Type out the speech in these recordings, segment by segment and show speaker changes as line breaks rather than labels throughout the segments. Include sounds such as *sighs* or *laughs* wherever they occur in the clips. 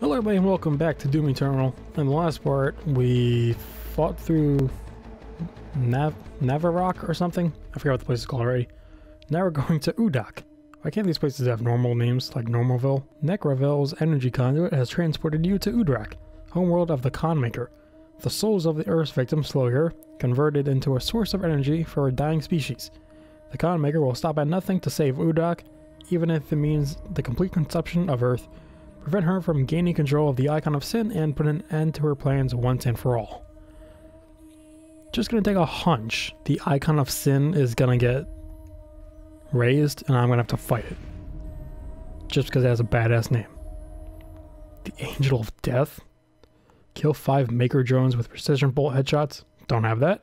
Hello everybody and welcome back to Doom Eternal. In the last part, we fought through Nav Navarok or something. I forgot what the place is called already. Now we're *laughs* going to Udok. Why can't these places have normal names like Normalville? Nekravol's energy conduit has transported you to Urdak, homeworld of the Khan Maykr. The souls of the Earth's victims flow here, converted into a source of energy for a dying species. The Khan Maykr will stop at nothing to save Udok, even if it means the complete consumption of Earth prevent her from gaining control of the Icon of Sin, and put an end to her plans once and for all. Just gonna take a hunch. The Icon of Sin is gonna get raised, and I'm gonna have to fight it. Just because it has a badass name. The Angel of Death? Kill 5 Maykr drones with precision bolt headshots? Don't have that.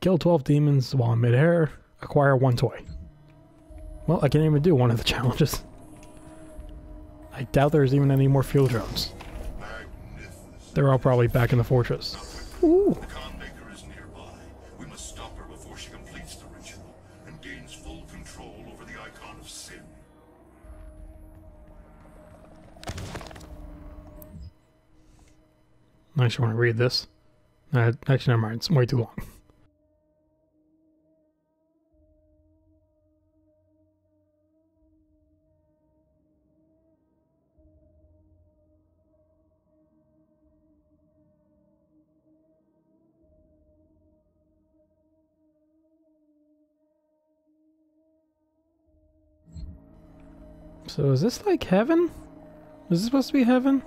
Kill 12 demons while in midair. Acquire 1 toy. Well, I can't even do one of the *laughs* challenges. I doubt there's even any more field drones. They're all probably back in the fortress. Ooh.
The Khan Maykr is nearby. We must stop her before she completes the ritual and gains full control over the Icon of Sin.
I actually want to read this. Uh, actually, never mind. It's way too long. So is this like heaven? Is this supposed to be heaven?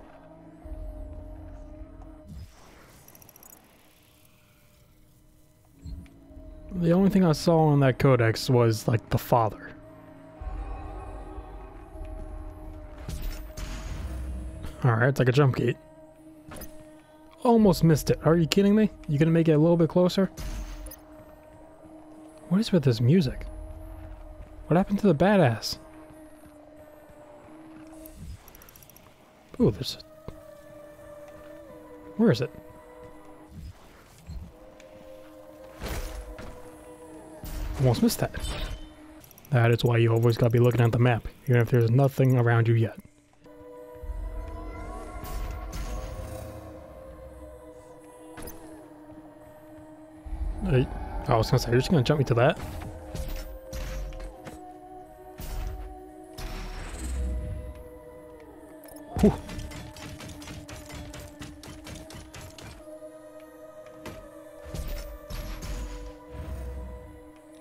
The only thing I saw in that codex was like the father. Alright, it's like a jump gate. Almost missed it. Are you kidding me? You gonna make it a little bit closer? What is with this music? What happened to the badass? Ooh, there's a... Where is it? Almost missed that. That is why you always gotta be looking at the map, even if there's nothing around you yet. Hey, I was gonna say, you're just gonna jump me to that?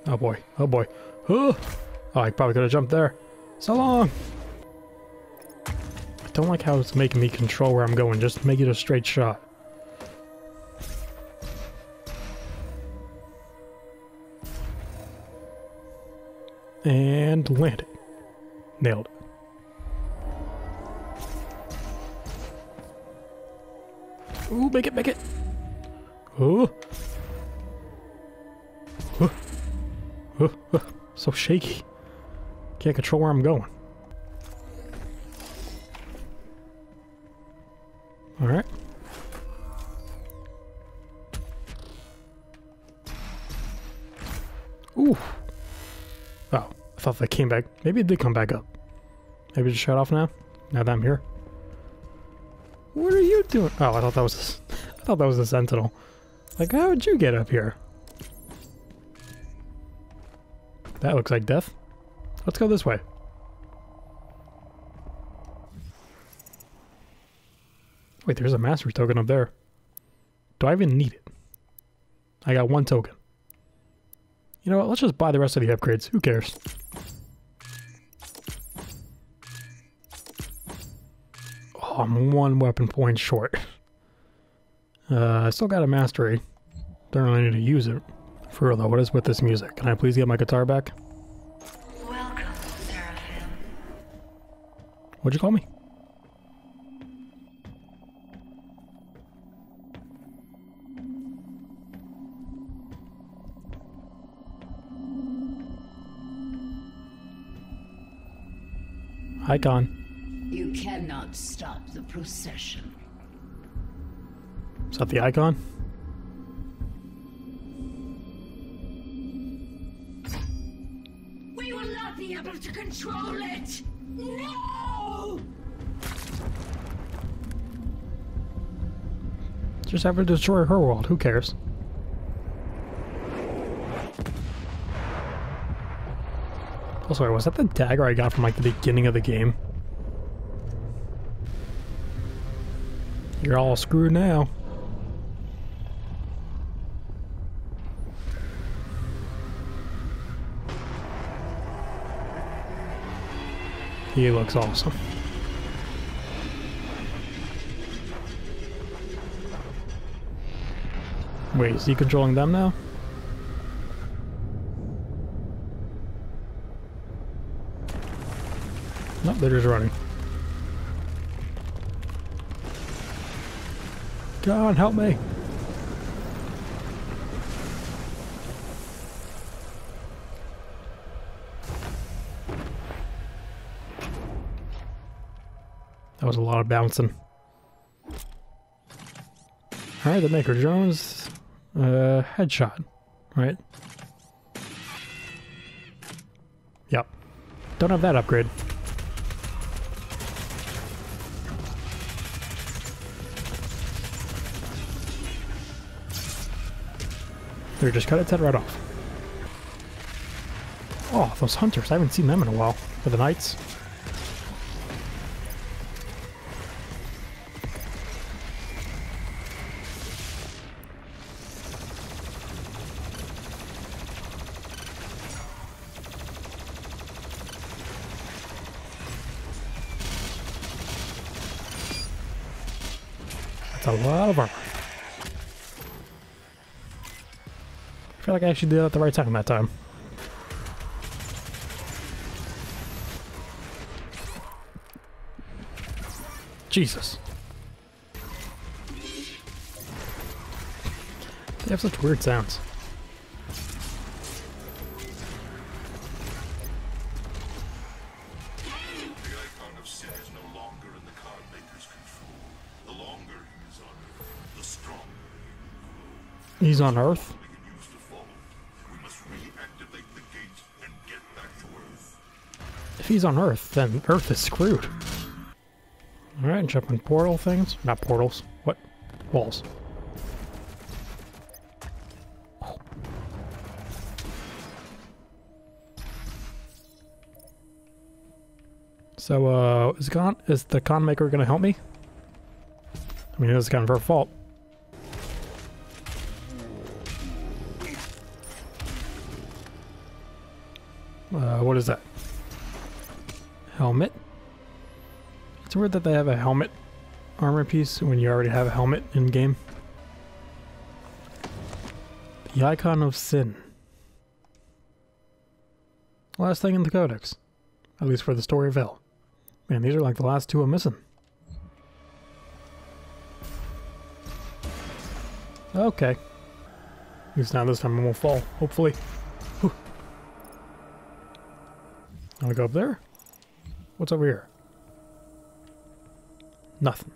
Oh boy, oh boy. Oh, oh I probably could have jumped there. So long! I don't like how it's making me control where I'm going, just make it a straight shot. And land it. Nailed it. Ooh, make it, make it. Ooh. Ooh. Ooh, *laughs* ooh. So shaky. Can't control where I'm going. Alright. Ooh. Oh, I thought that came back. Maybe it did come back up. Maybe just shut off now? Now that I'm here. What are you doing? Oh, I thought that was I thought that was a sentinel. Like, how would you get up here? That looks like death. Let's go this way. Wait, there's a mastery token up there. Do I even need it? I got one token. You know what? Let's just buy the rest of the upgrades. Who cares? Oh, I'm one weapon point short. Uh, I still got a mastery. Don't really need to use it. For real though, what is with this music? Can I please get my guitar back?
Welcome, Seraphim.
What'd you call me? Icon.
You cannot stop the procession.
Is that the icon?
to control it! No!
Just have to destroy her world. Who cares? Oh, sorry. Was that the dagger I got from like the beginning of the game? You're all screwed now. He looks awesome. Wait, is he controlling them now? Nope, they're just running. God, help me. That was a lot of bouncing. Alright, the Maker Jones. Uh, headshot. Right? Yep. Don't have that upgrade. There, just cut its head right off. Oh, those hunters. I haven't seen them in a while. For the knights. That's a lot of armor. I feel like I actually did it at the right time that time. Jesus. They have such weird sounds.
The icon of
he's on Earth, then Earth is screwed. Alright, jumping portal things. Not portals. What? Walls. So, uh, is Khan is the Khan Maykr gonna help me? I mean, it was kind of her fault. Helmet. It's weird that they have a helmet armor piece when you already have a helmet in game. The icon of sin. Last thing in the codex. At least for the story of hell. Man, these are like the last two I'm missing. Okay. At least now this time I won't fall, hopefully. Whew. Gonna go up there. What's over here? Nothing.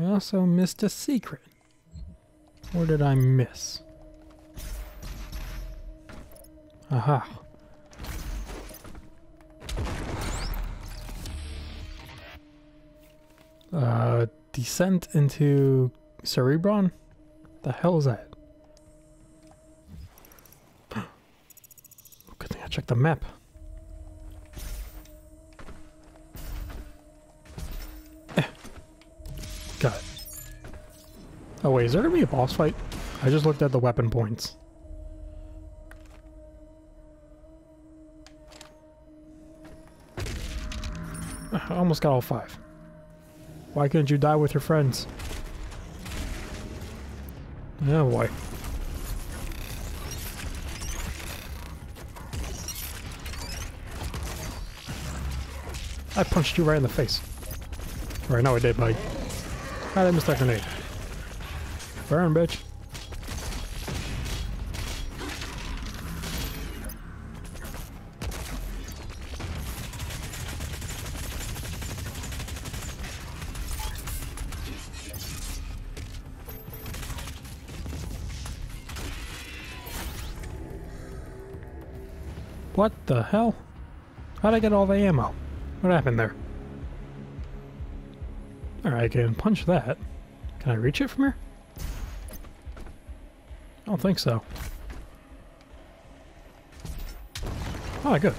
I also missed a secret. Or did I miss? Aha. Uh, descent into Cerebron? The hell is that? Checked the map. Eh. Got it. Oh wait, is there gonna be a boss fight? I just looked at the weapon points. I *sighs* almost got all five. Why couldn't you die with your friends? Oh boy. I punched you right in the face. Or I know I did, buddy. I did Mr. Grenade. Burn, bitch. What the hell? How'd I get all the ammo? What happened there? Alright, I can punch that. Can I reach it from here? I don't think so. Oh, good.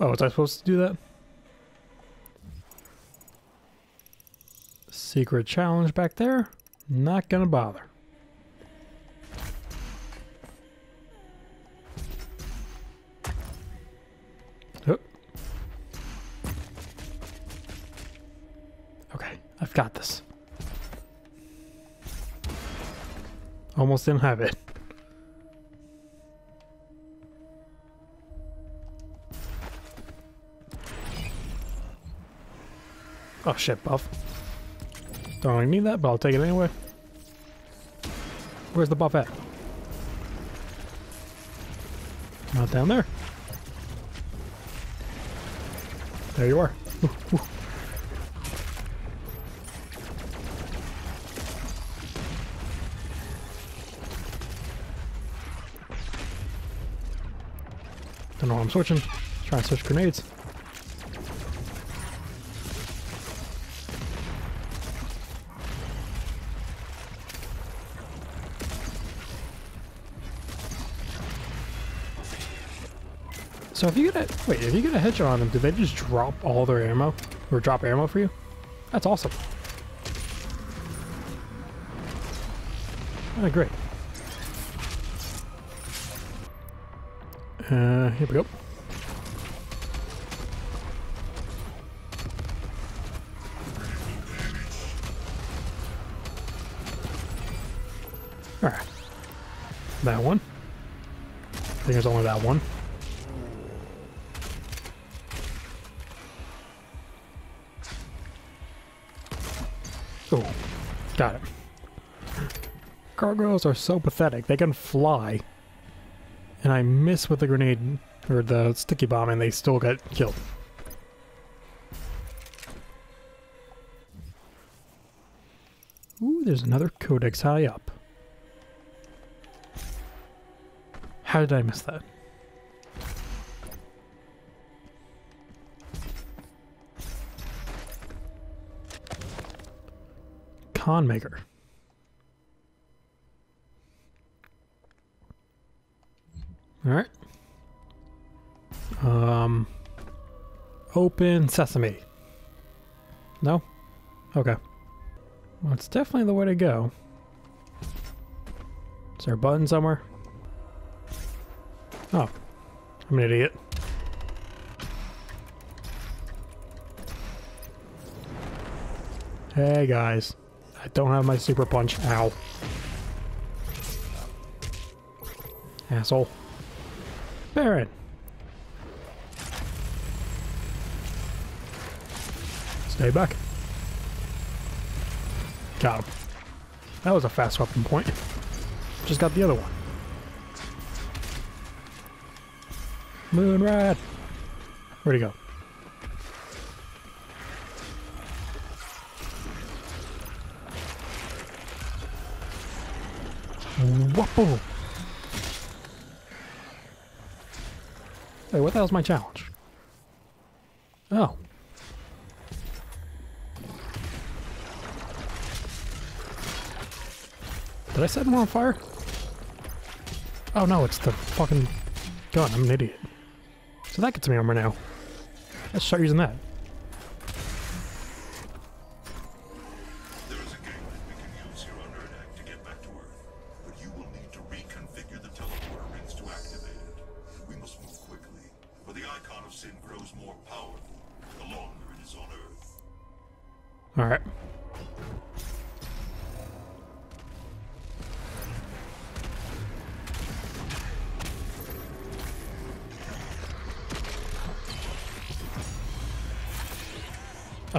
Oh, was I supposed to do that? Secret challenge back there? Not gonna bother. Almost didn't have it. Oh shit, buff. Don't really need that, but I'll take it anyway. Where's the buff at? Not down there. There you are. Ooh, ooh. I'm switching. Trying to switch grenades. So if you get a wait, if you get a headshot on them, do they just drop all their ammo or drop ammo for you? That's awesome. Oh, great. Uh, here we go. That one. I think there's only that one. Oh, got it. Gargoyles are so pathetic. They can fly. And I miss with the grenade, or the sticky bomb, and they still get killed. Ooh, there's another codex high up. How did I miss that? Khan Maykr. All right. Um. Open sesame. No? Okay. Well, it's definitely the way to go. Is there a button somewhere? Oh. I'm an idiot. Hey guys. I don't have my super punch. Ow. Asshole. Baron. Stay back. Got him. That was a fast weapon point. Just got the other one. Moonrat. Where'd he go? Whoa! Hey, what the hell's my challenge? Oh. Did I set him on fire? Oh no, it's the fucking gun. I'm an idiot. So that gets me armor now. Let's start using that.
There is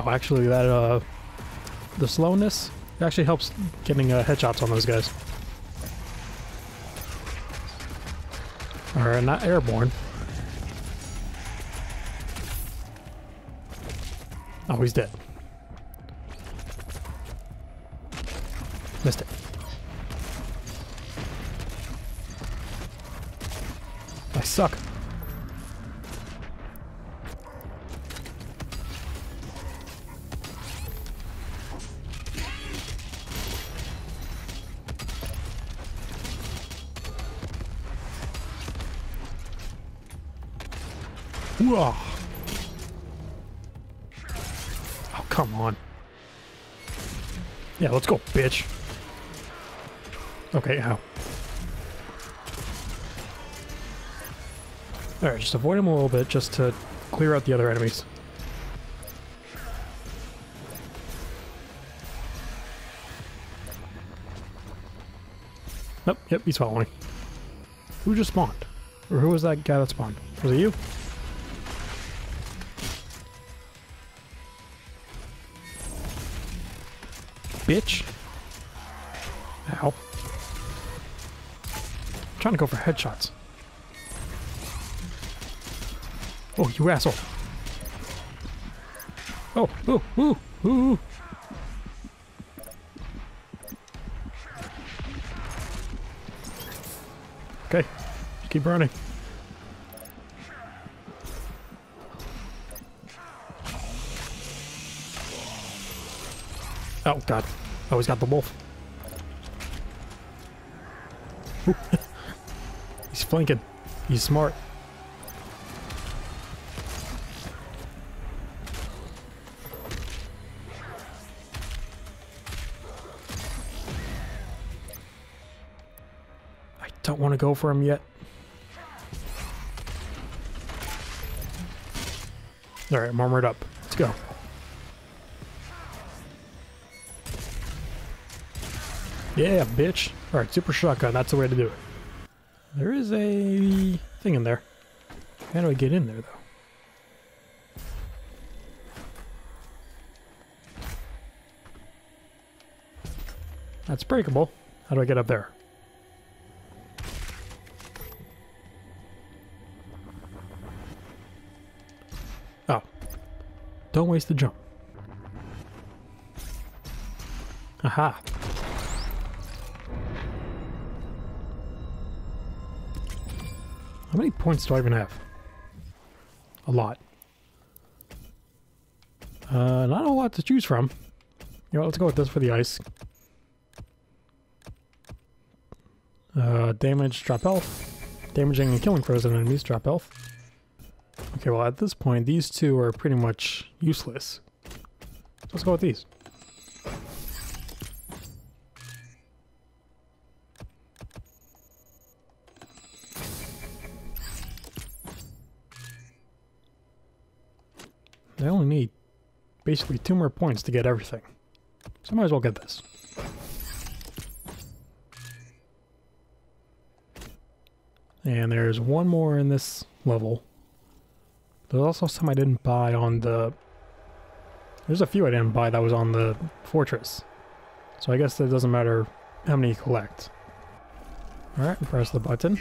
Actually, that, uh, the slowness actually helps getting uh, headshots on those guys. Alright, not airborne. Oh, he's dead. Missed it. I suck. Come on. Yeah, let's go, bitch. Okay, ow. Alright, just avoid him a little bit just to clear out the other enemies. Nope, yep, he's following. Who just spawned? Or who was that guy that spawned? Was it you? Bitch. Ow. I'm trying to go for headshots. Oh, you asshole. Oh, ooh, ooh, ooh. Okay, keep running. God. Oh, he's got the wolf. *laughs* He's flanking. He's smart. I don't want to go for him yet. Alright, I'm armored up. Let's go. Yeah, bitch. Alright, super shotgun. That's the way to do it. There is a thing in there. How do I get in there, though? That's breakable. How do I get up there? Oh. Don't waste the jump. Aha. How many points do I even have? A lot. Uh, not a lot to choose from. You know, let's go with this for the ice. Uh, damage, drop health. Damaging and killing frozen enemies, drop health. Okay, well at this point, these two are pretty much useless. Let's go with these. Basically two more points to get everything. So I might as well get this. And there's one more in this level. There's also some I didn't buy on the... There's a few I didn't buy that was on the fortress. So I guess it doesn't matter how many you collect. Alright, press the button.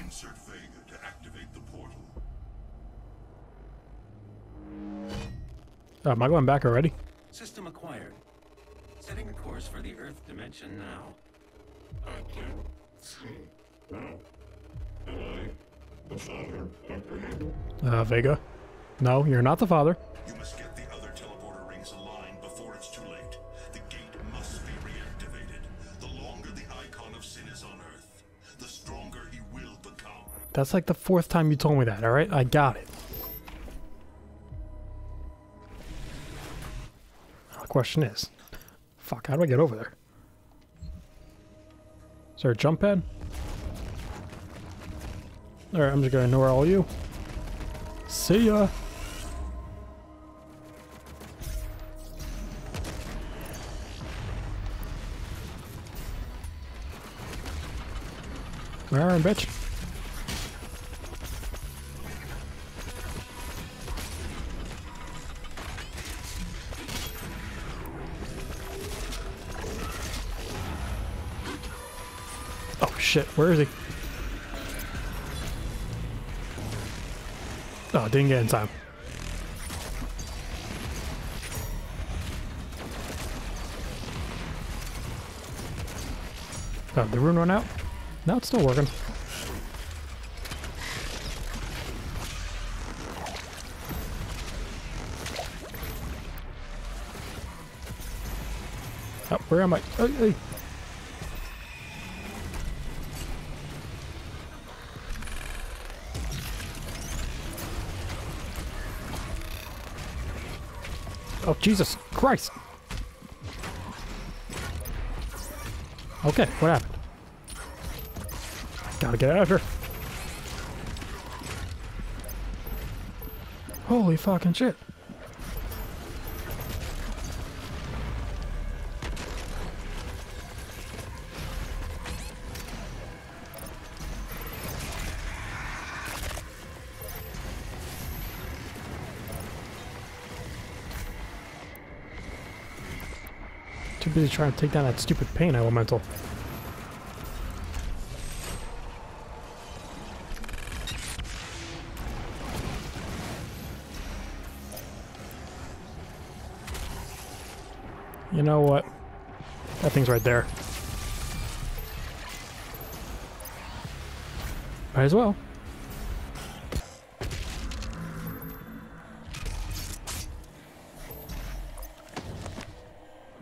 Oh, am I going back already?
System acquired. Setting a course for the Earth dimension now.
I can see now. Am I the father, Dr. Hayden?
Uh, Vega. No, you're not the father.
You must get the other teleporter rings aligned before it's too late. The gate must be reactivated. The longer the icon of sin is on Earth, the stronger he will become.
That's like the fourth time you told me that, alright? I got it. Question is, fuck, how do I get over there? Is there a jump pad? Alright, I'm just gonna ignore all you. See ya! Alright, bitch. Shit, where is he? Oh, didn't get in time. Oh, the rune run out? No, it's still working. Oh, where am I? Oh, hey, hey. Jesus Christ. Okay, what happened? Gotta get out of here. Holy fucking shit. Busy trying to take down that stupid pain elemental. You know what? That thing's right there. Might as well.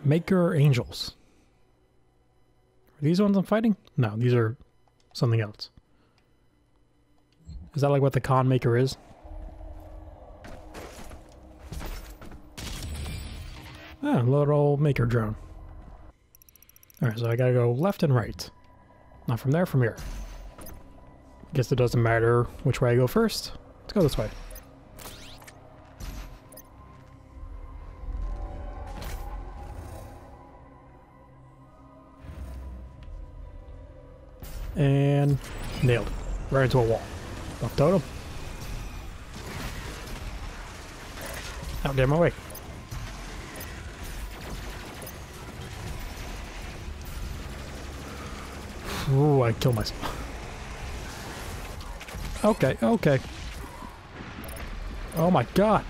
Maykr Angels. Are these ones I'm fighting? No, these are something else. Is that like what the Khan Maykr is? Ah, little maker drone. Alright, so I gotta go left and right. Not from there, from here. Guess it doesn't matter which way I go first. Let's go this way. Nailed. Right into a wall. Off totem. Out there my way. Ooh, I killed myself. Okay, okay. Oh my god.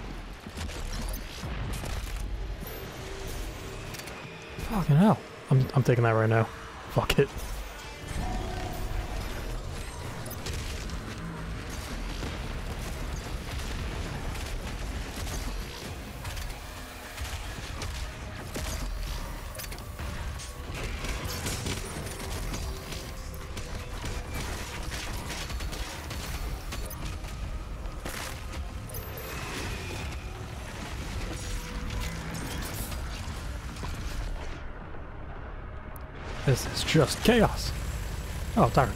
Fucking hell. I'm, I'm taking that right now. Fuck it. Just chaos. Oh, darn.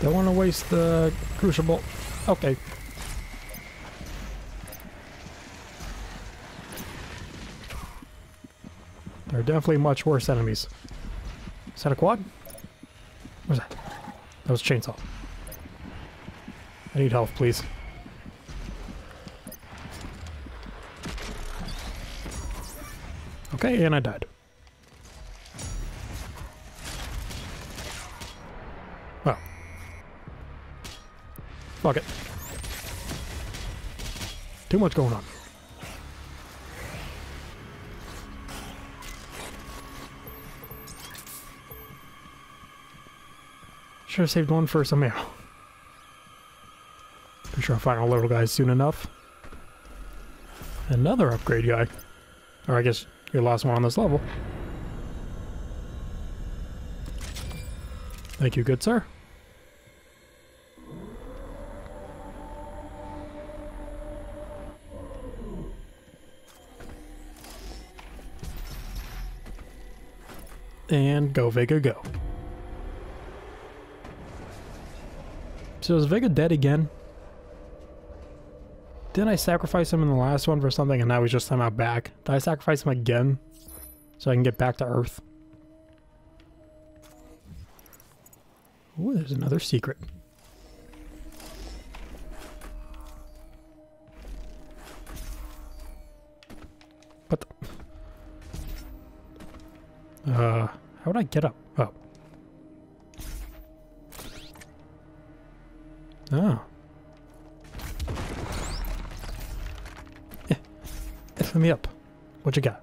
Don't want to waste the crucible. Okay. There are definitely much worse enemies. Is that a quad? What was that? That was chainsaw. I need health, please. Okay, and I died. Well. Fuck it. Too much going on. Should have saved one for some ammo. Pretty sure I'll find all little guys soon enough. Another upgrade guy. Or I guess your last one on this level. Thank you, good sir. And go Vega go. So is Vega dead again? Didn't I sacrifice him in the last one for something and now he's just somehow back? Did I sacrifice him again? So I can get back to Earth? Ooh, there's another secret. What the? Uh, how would I get up? Oh. Oh. Let me up. What you got?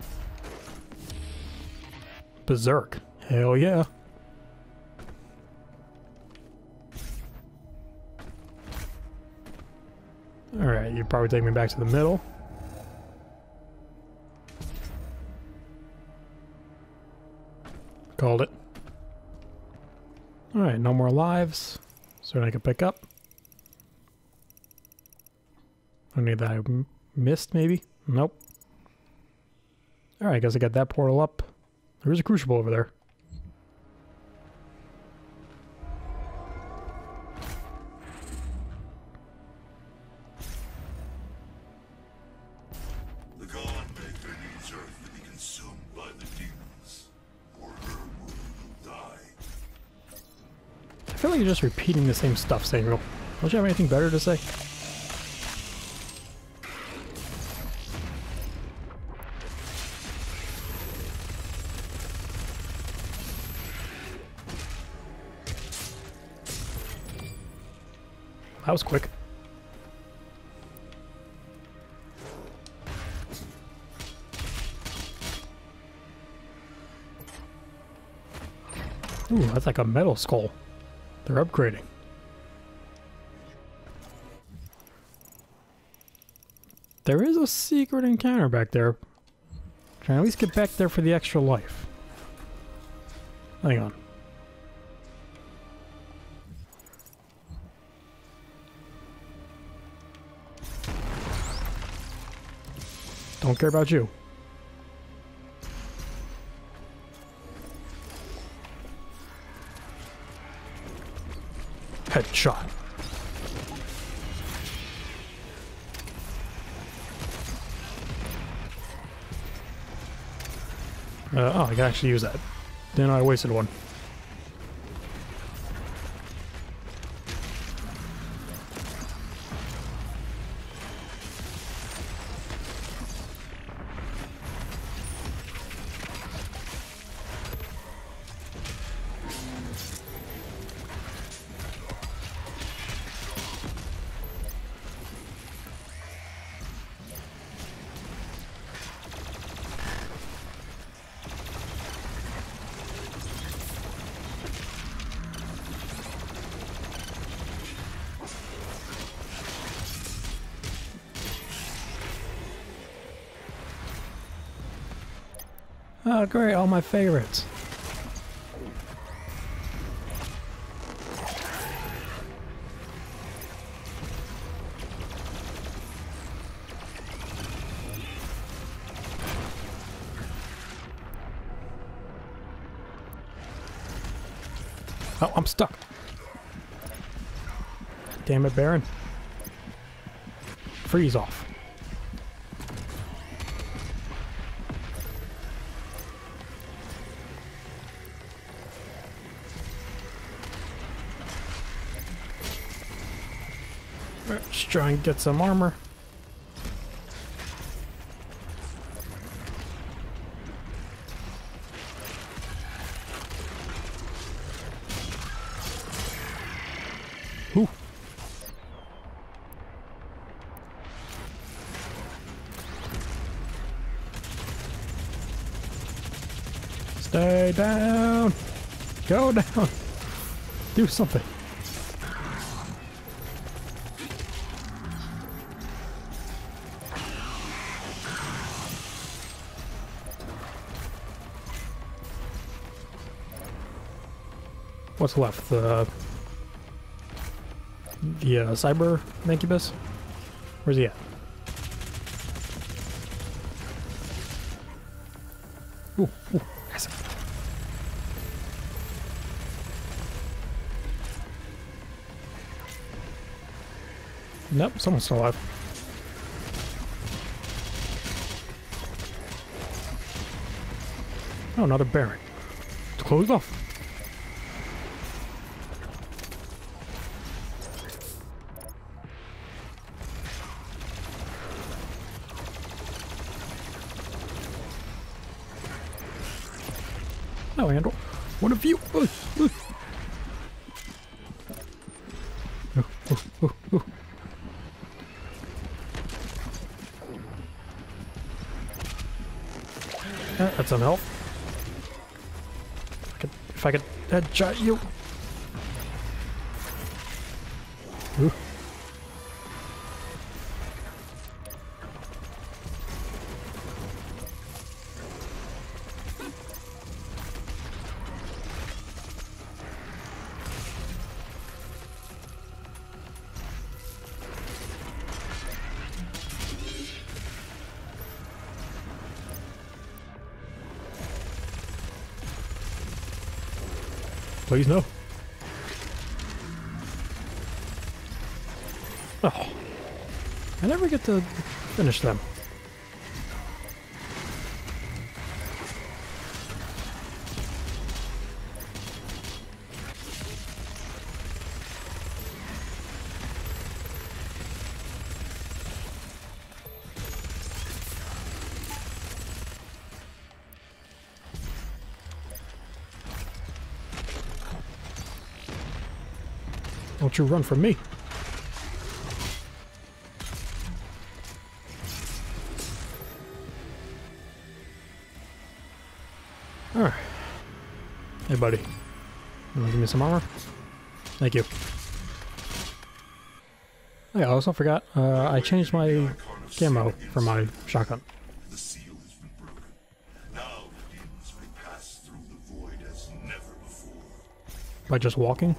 Berserk. Hell yeah. Alright, you probably take me back to the middle. Called it. Alright, no more lives. So I can pick up. Any that I missed, maybe? Nope. Alright, I guess I got that portal up. There's a crucible over there.
The God Maker needs Earth to be consumed by the demons, or her world will die.
I feel like you're just repeating the same stuff, Samuel. Don't you have anything better to say? Was quick. Ooh, that's like a metal skull. They're upgrading. There is a secret encounter back there. Can I at least get back there for the extra life? Hang on. Don't care about you. Headshot. Uh, oh, I can actually use that. Then I wasted one. Oh, great, all my favorites. Oh, I'm stuck. Damn it, Baron. Freeze off. Try and get some armor. Stay down. Go down. Do something. What's left? The the uh, cyber incubus. Where's he at? Ooh, ooh. Nope, someone's still alive. Oh, another Baron. It's closed off. No, Andrew. You. Uh, uh. Oh, oh, oh. Uh, that's some help. If I could, if I could headshot you. Please no. Oh. I never get to finish them. You run from me. Alright. Hey, buddy. You wanna give me some armor? Thank you. Oh, yeah, I also forgot, uh, I changed my camo for my shotgun. By just
has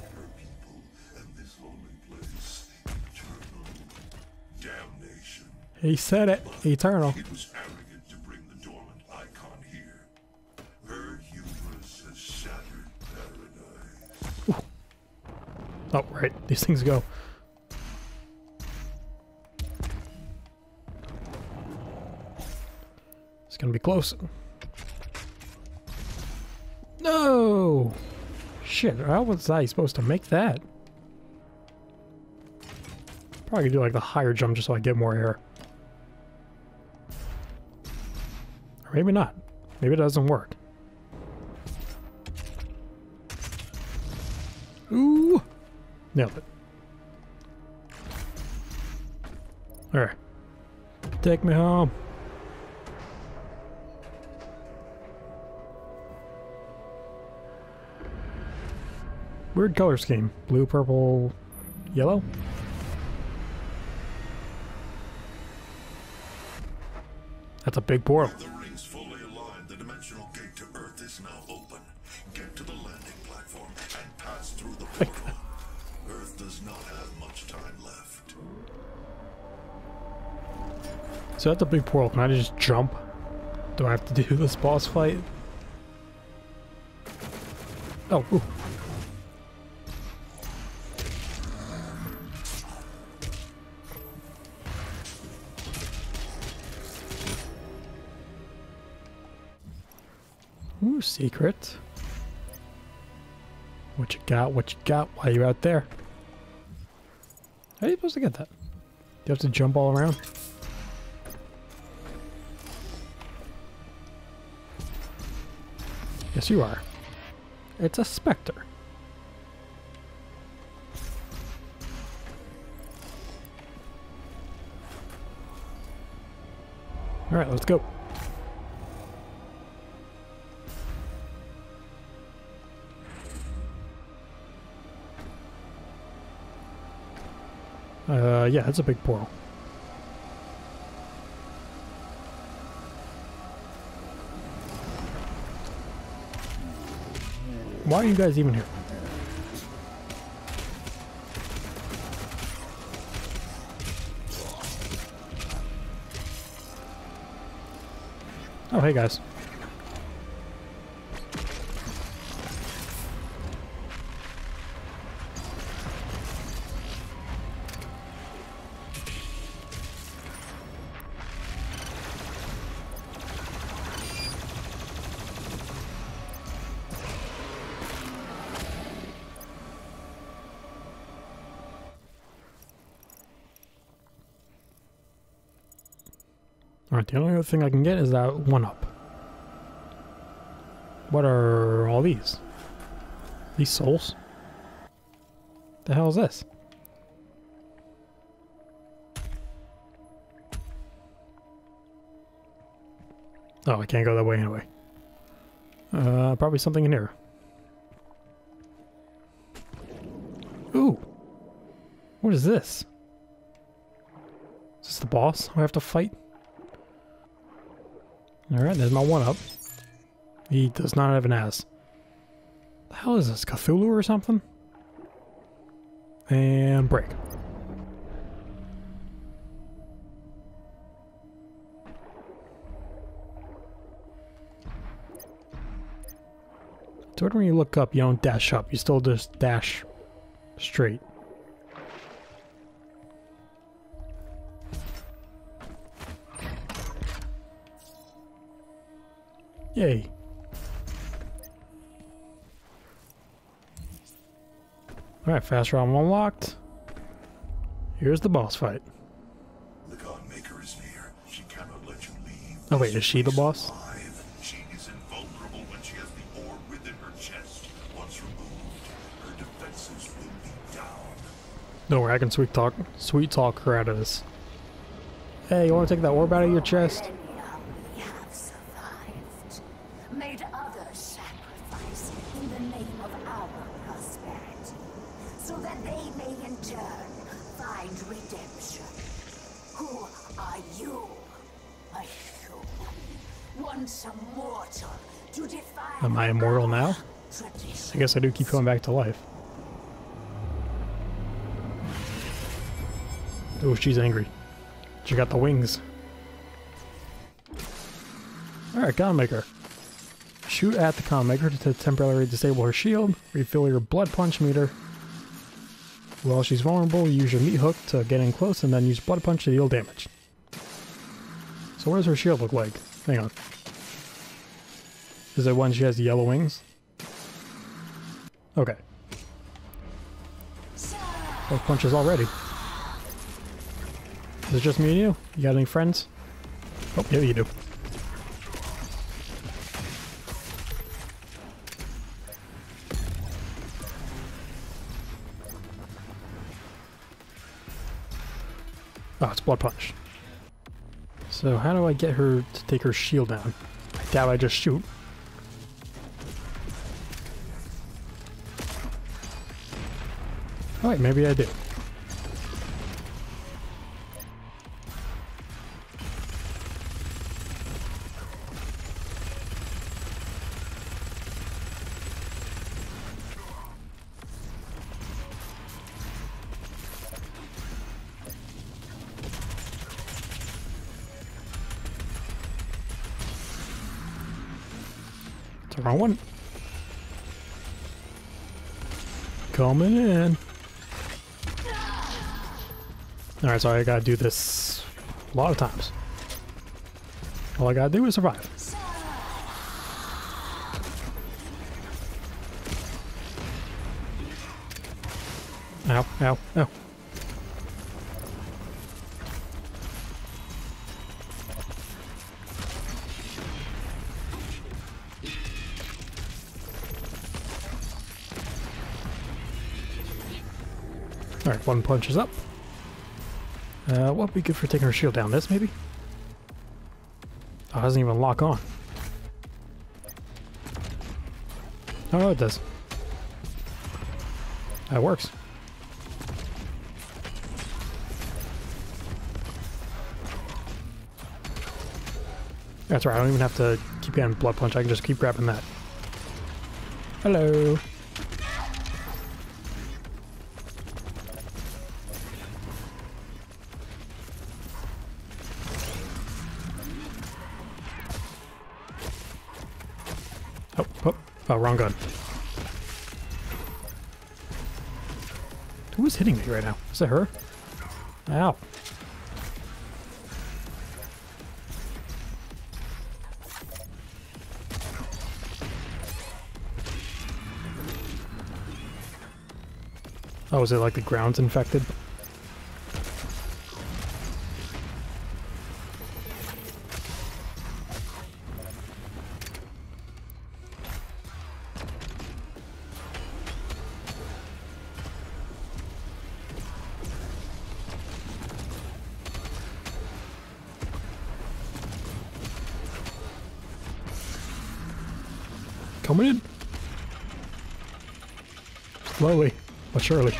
He said it. Eternal.
It was arrogant to bring the dormant icon here. Her hubris has shattered paradise.
Oh, right. These things go. It's gonna be close. No! Shit, how was I supposed to make that? Probably do like the higher jump just so I get more air. Maybe not. Maybe it doesn't work. Ooh! Nailed it. Alright. Take me home. Weird color scheme. Blue, purple, yellow? That's a big portal. So that's a big portal. Can I just jump? Do I have to do *laughs* this boss fight? Oh, ooh. Ooh, secret. What you got? What you got? Why you out there? How are you supposed to get that? Do you have to jump all around? Yes, you are. It's a specter. All right, let's go. Uh, yeah, it's a big portal. Why are you guys even here? Oh, hey guys. Alright, the only other thing I can get is that one up. What are all these? These souls? The hell is this? Oh, I can't go that way anyway. Uh, probably something in here. Ooh. What is this? Is this the boss I have to fight? Alright, there's my one up. He does not have an ass. The hell is this? Cthulhu or something? And break. So when you look up, you don't dash up. You still just dash straight. Yay. Alright, fast round unlocked. Here's the boss fight.
The God Maker is near. She cannot let you leave.
Oh wait, is she the boss?
Alive. She is invulnerable when she has the orb within her chest. Once removed, her defenses will be down.
Don't worry, I can sweet talk sweet talk her out of this. Hey, you wanna take that orb out of your chest? Guess I do keep coming back to life. Oh, she's angry. She got the wings. Alright, Khan Maykr. Shoot at the Khan Maykr to temporarily disable her shield. Refill your blood punch meter. While she's vulnerable, use your meat hook to get in close and then use blood punch to deal damage. So what does her shield look like? Hang on. Is it when she has the yellow wings? Okay. Both punches already. Is it just me and you? You got any friends? Oh, yeah, you do. Oh, it's Blood Punch. So how do I get her to take her shield down? I doubt I just shoot. Maybe I do. Alright, so I gotta do this a lot of times. All I gotta do is survive. Ow, ow, ow. Alright, one punch is up. Uh, what would be good for taking her shield down? This, maybe? Oh, it doesn't even lock on. Oh, it does. That works. That's right, I don't even have to keep getting blood punch, I can just keep grabbing that. Hello. Wrong gun. Who is hitting me right now? Is it her? Ow. Oh, is it like the ground's infected? Surely.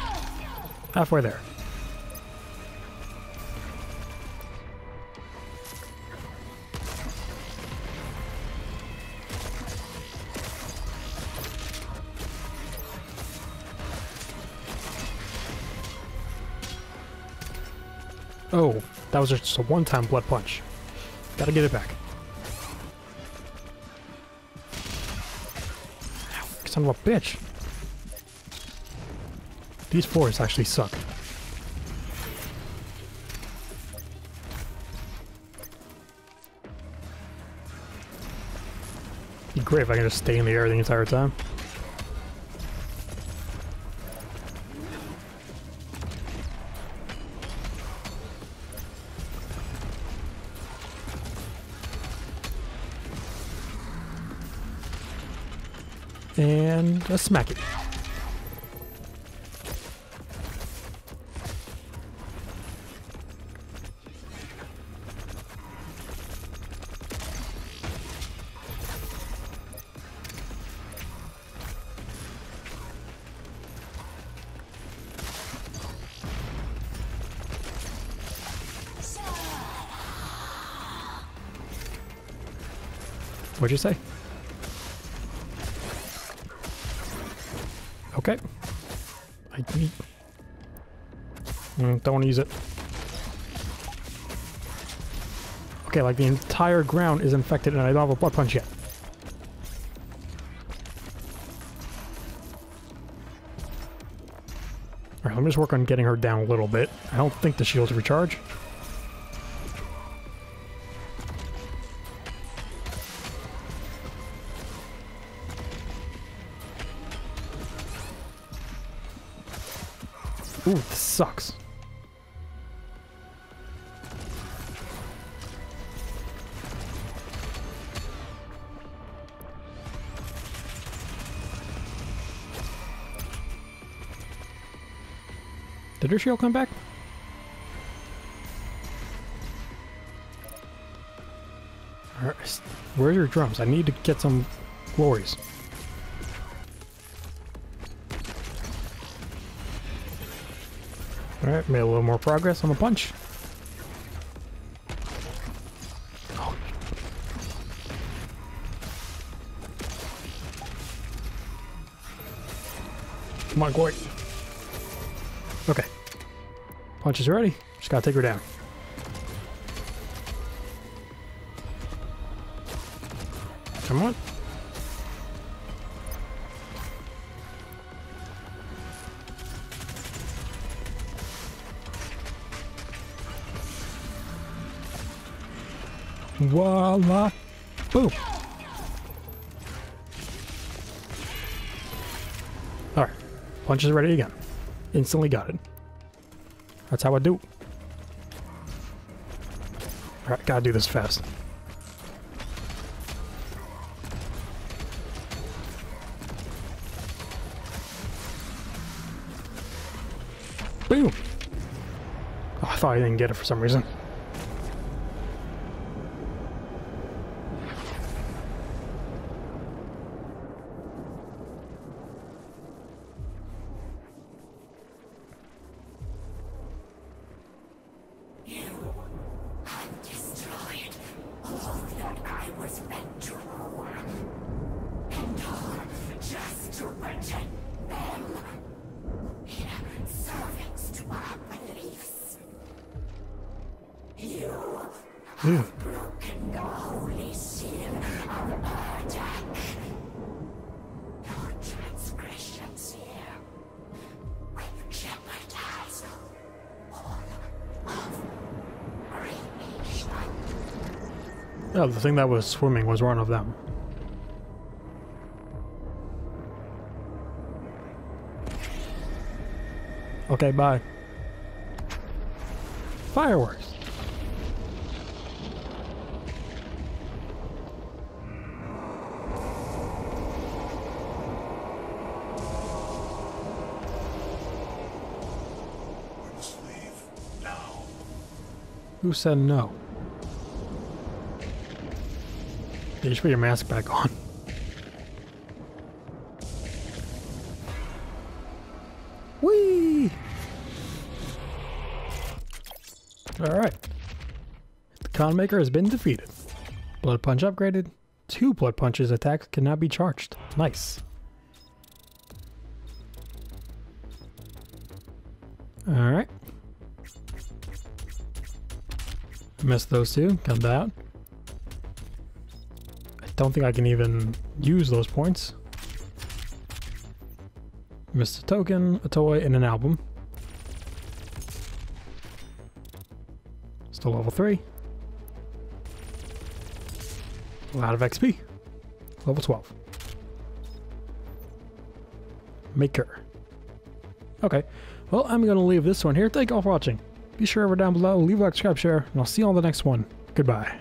Halfway there. Oh, that was just a one-time blood punch. Gotta get it back. Ow, son of a bitch. These floors actually suck. Be great if I can just stay in the air the entire time. And a smack it. Don't want to use it. Okay, like the entire ground is infected and I don't have a blood punch yet. Alright, let me just work on getting her down a little bit. I don't think the shields recharge. Ooh, this sucks. Did her shield come back? Where's your drums? I need to get some glories. Alright, made a little more progress on the punch. Come on, Gort. Punch is ready. Just gotta take her down. Come on. Voila. Boom. Alright. Punch is ready again. Instantly got it. That's how I do. Alright, gotta do this fast. Boom! Oh, I thought I didn't get it for some reason. Thing that was swimming was one of them. Okay, bye. Fireworks. Who said no? You should put your mask back on. Whee! Alright. The Khan Maykr has been defeated. Blood punch upgraded. Two blood punches attacks cannot be charged. Nice. Alright. Missed those two. Got that. I don't think I can even use those points. Missed a token, a toy, and an album. Still level 3. A lot of XP. Level 12. Maker. Okay. Well, I'm going to leave this one here. Thank you all for watching. Be sure over down below, leave a like, subscribe, share, and I'll see you on the next one. Goodbye.